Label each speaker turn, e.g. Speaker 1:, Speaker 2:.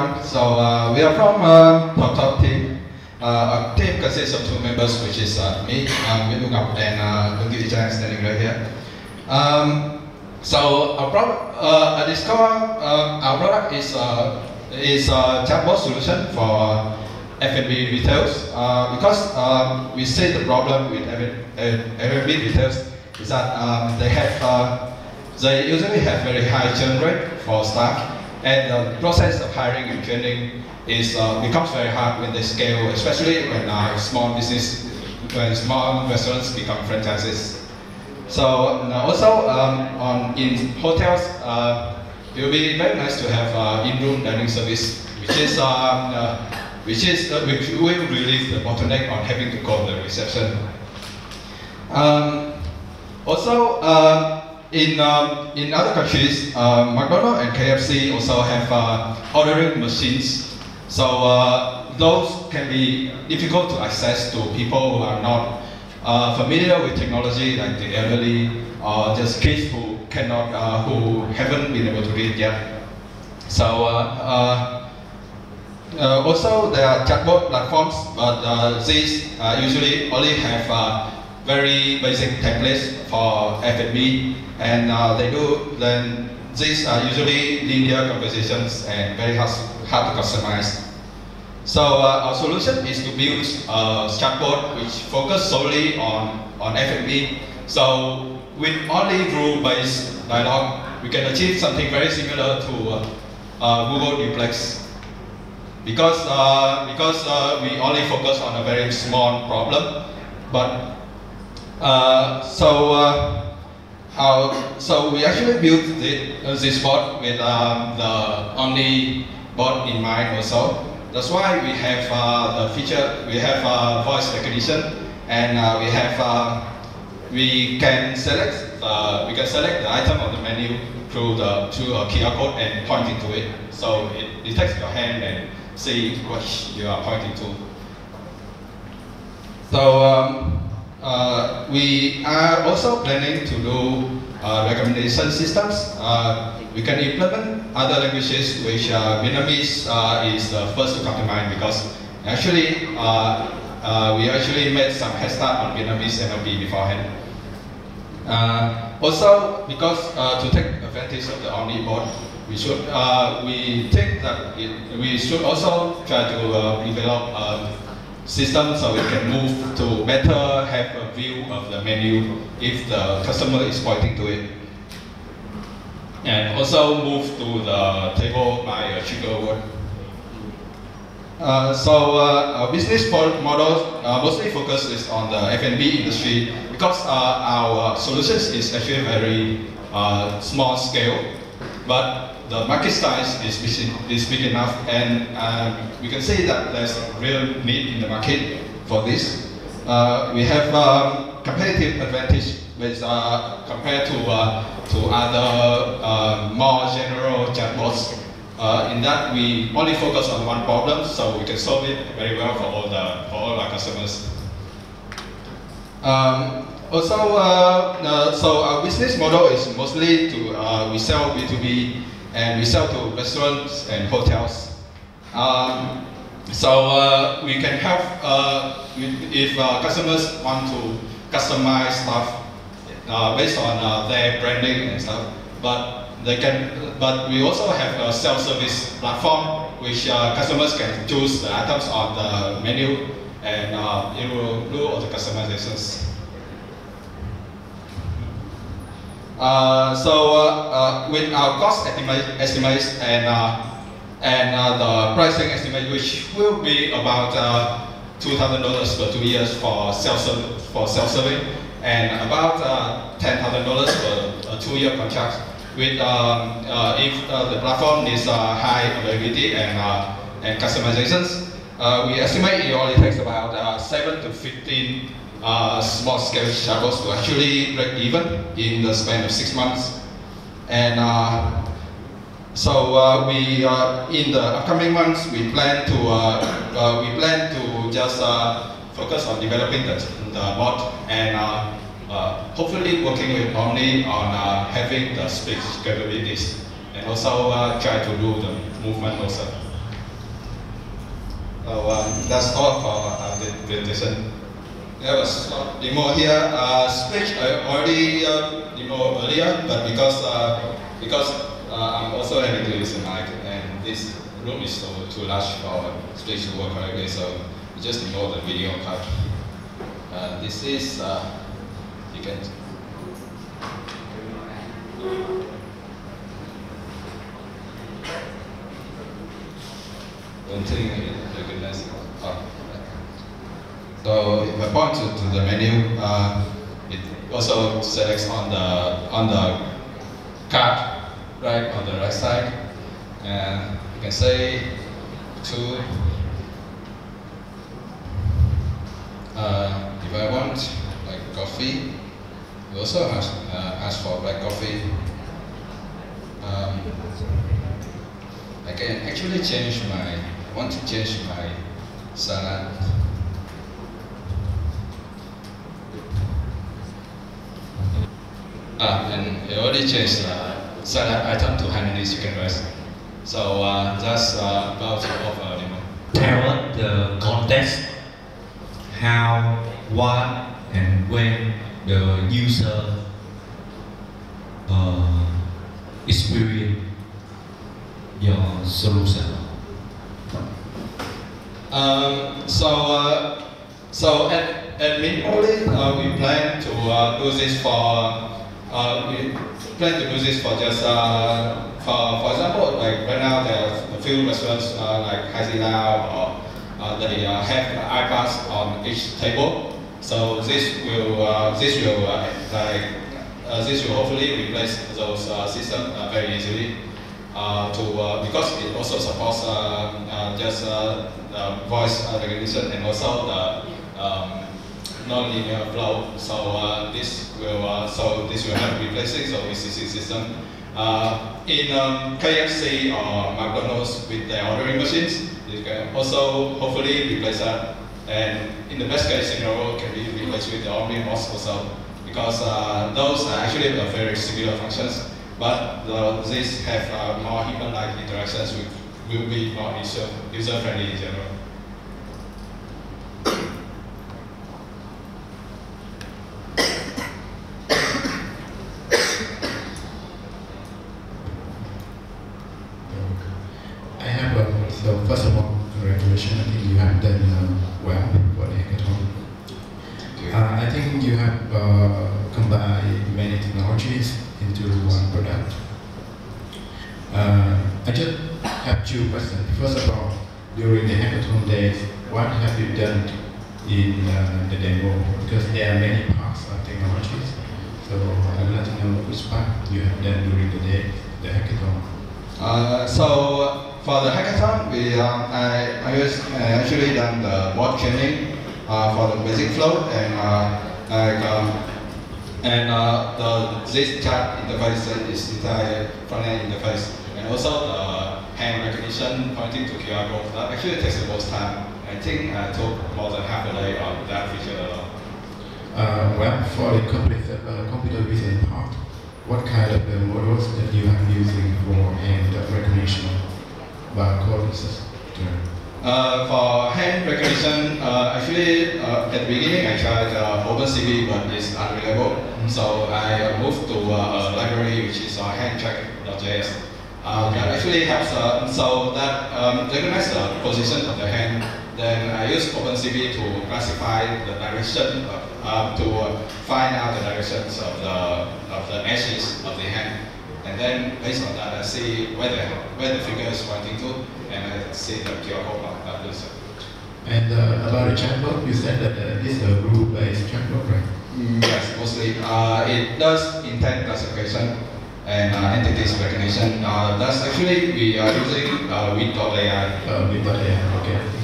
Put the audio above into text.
Speaker 1: everyone. So uh, we are from uh, Tobtob team. Uh, our team consists of two members, which is uh, me, um, Nguyễn and uh, Chang standing right here. Um, so our product, uh, Discover, uh, our product is uh, is a chatbot solution for F&B retailers uh, because um, we see the problem with F&B retailers is that um, they have uh, they usually have very high churn rate for staff and the process of hiring and training is uh, becomes very hard when they scale, especially when uh, small business, when small restaurants become franchises. So also um, on in hotels, uh, it will be very nice to have uh, in-room dining service, which is um, uh, which is which will relieve the bottleneck on having to call the reception. Um, also. In, um, in other countries, uh, McDonald's and KFC also have uh, ordering machines. So uh, those can be difficult to access to people who are not uh, familiar with technology, like the elderly or just kids who cannot, uh, who haven't been able to read yet. So uh, also there are chatbot platforms, but these usually only have very basic templates for F&B and uh, they do, then these are usually linear conversations and very hard, hard to customize. So uh, our solution is to build a chatbot which focus solely on, on F&B. So with only rule-based dialogue, we can achieve something very similar to uh, uh, Google Duplex. Because, uh, because uh, we only focus on a very small problem, but so uh, so we actually built the, uh, this bot with um, the only bot in mind also. That's why we have uh, the feature, we have uh, voice recognition and uh, we have, uh, we can select, we can select the item on the menu through the through a QR code and pointing to it. So it detects your hand and see what you are pointing to. So um, uh, we are also planning to do uh, recommendation systems. Uh, we can implement other languages which uh, Vietnamese uh, is the first to come to mind because actually uh, we actually made some head start on Vietnamese NLP beforehand. also, because to take advantage of the Omnibot, we should we think that it, we should also try to develop system so we can move to better have a view of the menu if the customer is pointing to it. And also move to the table by a trigger word. Uh, so uh, our business model uh, mostly focuses on the F&B industry because uh, our solutions is actually very uh, small scale, but the market size is big, is big enough and uh, we can say that there's real need in the market for this. Uh, we have um, competitive advantage with, uh, compared to, uh, to other uh, more general chatbots. Uh, in that we only focus on one problem so we can solve it very well for all, the, for all our customers. Um, also, so our business model is mostly to, we sell B2B and we sell to restaurants and hotels. Um, so uh, we can help uh, if uh, customers want to customize stuff uh, based on uh, their branding and stuff. But they can, but we also have a self-service platform which uh, customers can choose the items on the menu and it will do all the customizations. Uh, so uh, uh, with our cost estimates and uh, and uh, the pricing estimate, which will be about uh, two thousand dollars per two years for self for self serving, and about ten thousand dollars per two year contract. With um, if the platform is high availability and and customizations, we estimate it only takes about seven to fifteen uh, small scale chatbots to actually break even in the span of six months. And uh, so uh, we, uh, in the upcoming months, we plan to, uh, uh, we plan to just focus on developing the, the bot and hopefully working with Omni on having the speech capabilities and also try to do the movement also. So um, that's all for the presentation. There was a demo here. Uh, speech I already uh, demo earlier, but because uh, because uh, I'm also having to use a mic, and this room is so too large for speech to work correctly, so just demo the video part. Uh, this is uh, you can. Thing I recognize. Oh. So I point to, to the menu, uh, it also selects on the on the card, right on the right side, and you can say to uh, if I want like coffee, it also ask, uh, ask for black coffee. Um, I can actually change my want to change my salad. Ah, and it already changed uh, salad item to Hainanese chicken rice. So uh, that's uh, about of uh, demo.
Speaker 2: Tell us the context, how, why, and when the user uh, experience your solution.
Speaker 1: Um, so, uh, so at, at Minpoly, uh, we plan to uh, do this for, we plan to do this for just, uh, for, for example, like right now there are a few restaurants uh, like Lao or uh, they uh, have iPads on each table. So this will, uh, this will uh, like, uh, this will hopefully replace those uh, systems very easily. To because it also supports uh, just voice recognition and also the um, non-linear flow. So this will uh, so this will help replacing the ECC system. Uh, in um, KFC or McDonald's with their ordering machines, you can also hopefully replace that. And in the best case scenario, can be replaced with the Omnibot also because uh, those are actually very similar functions. But the, these have uh, more human-like interactions, which will be more user, user-friendly in general.
Speaker 3: I have a, so first of all, congratulations. I think you have done uh, well for the hackathon. Uh, I think you have uh, combined many technologies into one product. Uh, I just have two questions. First of all, during the hackathon days, what have you done in uh, the demo? Because there are many parts of technologies. So I'd like to know which part you have done during the day, the hackathon.
Speaker 1: Uh, so for the hackathon, we um, I, I was uh, actually done the board training uh, for the basic flow and uh, like um, and uh, the this chat interface is entire front end interface and also the hand recognition pointing to QR code. That actually takes the most time. I think I took more than half a day on that feature.
Speaker 3: Uh, well, for the computer, uh, computer vision part, what kind of the models that you are using for hand recognition, system?
Speaker 1: Uh, for hand recognition, uh, actually uh, at the beginning I tried uh, OpenCV but it's unreliable. So I uh, moved to uh, a library which is uh, handtrack.js. Uh, that actually helps, uh, so that um, recognize the position of the hand. Then I use OpenCV to classify the direction, of, to uh, find out the directions of the, of the edges of the hand. And then based on that, I see where the, where the figure is pointing to, and I see the QR code that user.
Speaker 3: And uh, about the chatbot, you said that uh, this is a rule-based chatbot, right?
Speaker 1: Yes, mostly. Uh, it does intent classification and uh, entities recognition. Uh, that's actually we are using uh, wit.ai.
Speaker 3: Uh, with that, yeah, okay.